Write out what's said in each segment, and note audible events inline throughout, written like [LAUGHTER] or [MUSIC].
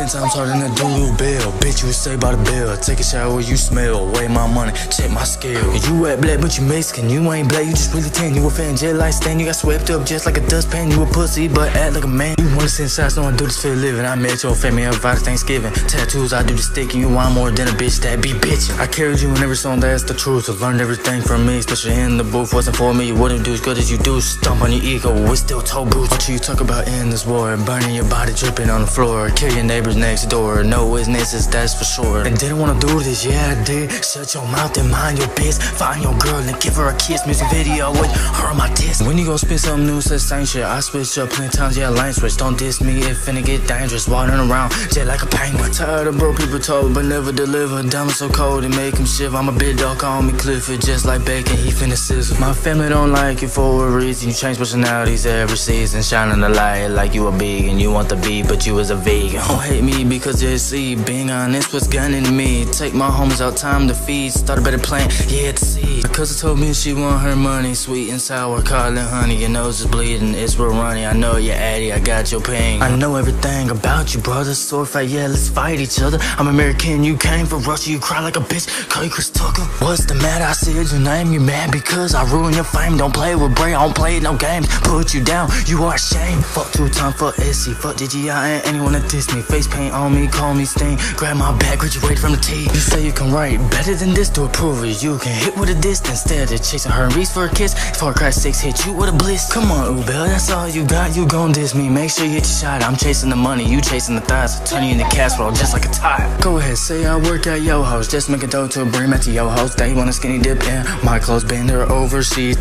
ten times harder than a doodoo bill. Bitch, you say by the bill. Take a shower, you smell. Weigh my money, check my skill. You wet black, but you Mexican. You ain't black, you just really tan. You a fan, jet like stain. You got swept up just like a dustpan. You a pussy, but act like a man. You wanna send shots, no one do this for a living. I met your family I advice Thanksgiving. Tattoos, I do the stick, and you want more than a bitch that be bitching. I carried you in every song, that's the truth. I learned everything from me, especially in the booth. Wasn't for me, you wouldn't do as good as you do. Stomp on your ego, we still toe boots. What you talk about in this war? Burning your body, dripping on the floor. Kill your neighbors next door. No witnesses, that's for sure. I didn't wanna do this, yeah, I did. Shut your mouth and mind your biz. Find your girl and give her a kiss. Music video with her on my disc. When you gon' spit something new, say same shit. I switch up plenty times, yeah, line switch. Don't diss me, it finna get dangerous. Wandering around, jet like a penguin. Tired of broke people talk, but never deliver. Diamonds so cold, it make him shiver. I'm a big dog, call me Clifford, just like bacon, he finna sizzle. My family don't like you for a reason. You change personalities every season, shining the light like you a big and you want the beat, but you was a vegan. [LAUGHS] Oh, don't hate me because you see, being honest, what's gunning me. Take my homies out, time to feed, start a better plan, yeah, to see. Cousin told me she want her money, sweet and sour, calling honey. Your nose is bleeding, it's real runny. I know you're addy, I got your pain. I know everything about you, brother. Sword fight, yeah, let's fight each other. I'm American, you came from Russia, you cry like a bitch. Call you Chris Tucker. What's the matter? I said your name, you mad because I ruined your fame. Don't play with Brae, I don't play no games. Put you down, you are ashamed. Fuck two time, fuck SC, fuck DGI, and anyone that diss me. Face paint on me, call me stain. Grab my bag, graduate from the T. You say you can write better than this to approve it. You can hit with a distance instead of chasing her and reach for a kiss. Far Cry 6 hit you with a bliss. Come on, Ubel, that's all you got. You gon' diss me. Make sure you hit your shot. I'm chasing the money, you chasing the thighs. Turn you into casserole just like a tie. Go ahead, say I work at yo house. Just make a dough to bring back to yo house. They want a skinny dip in my clothes. Bend her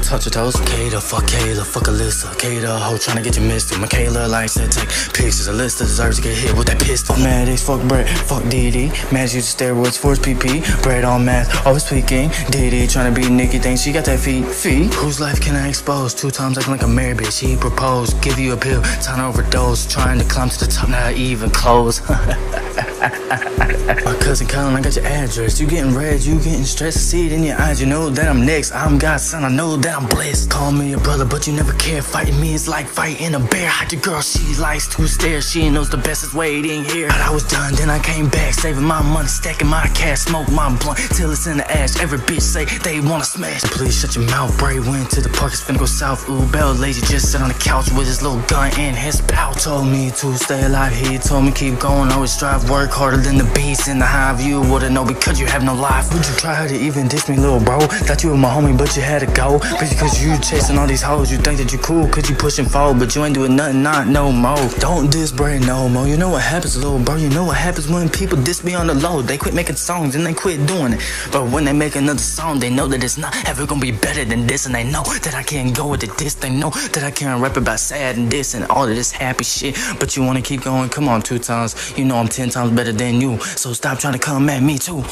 touch her toes. Kata, fuck Kayla, fuck Alyssa. Kata, hoe tryna get you missed. Michaela likes to take pictures. Alyssa deserves to get hit with that pistol. Maddox, fuck Brett, fuck Diddy. Mads use steroids for his PP. Brett on math, always speaking. trying to be Nikki, thinks she got that feet. Feet? Whose life can I expose? Two times acting like a married bitch. He proposed, give you a pill, time to overdose. Trying to climb to the top, not even close. [LAUGHS] My cousin Colin, I got your address. You getting red, you getting stressed. I see it in your eyes. You know that I'm next. I'm God's son. I know that I'm blessed. Call me your brother, but you never care. Fighting me is like fighting a bear. Hide your girl, she likes to stare. She knows the best is waiting here. But I was done, then I came back, saving my money, stacking my cash, smoke my blunt till it's in the ash. Every bitch say they wanna smash. Please shut your mouth. Brae went to the park, it's finna go south. Ooh, Bell lazy just sit on the couch with his little gun in his pouch. Told me to stay alive. He told me keep going, always strive, work harder than the beast in the hive. You wouldn't know because you have no life. Would you try to even diss me, little bro? Thought you were my homie, but you had to go. But because you chasing all these hoes, you think that you cool, cause you pushing forward, but you ain't doing nothing, not no more. Don't diss Brae no more. You know what happens, little bro? You know what happens when people diss me on the low? They quit making songs and they quit doing it. But when they make another song, they know that it's not ever gonna be better than this, and they know that I can't go with the diss. They know that I can't rap about sad and this and all of this happy shit. But you wanna keep going? Come on, two times. You know I'm ten times better than you. So stop trying to come at me too.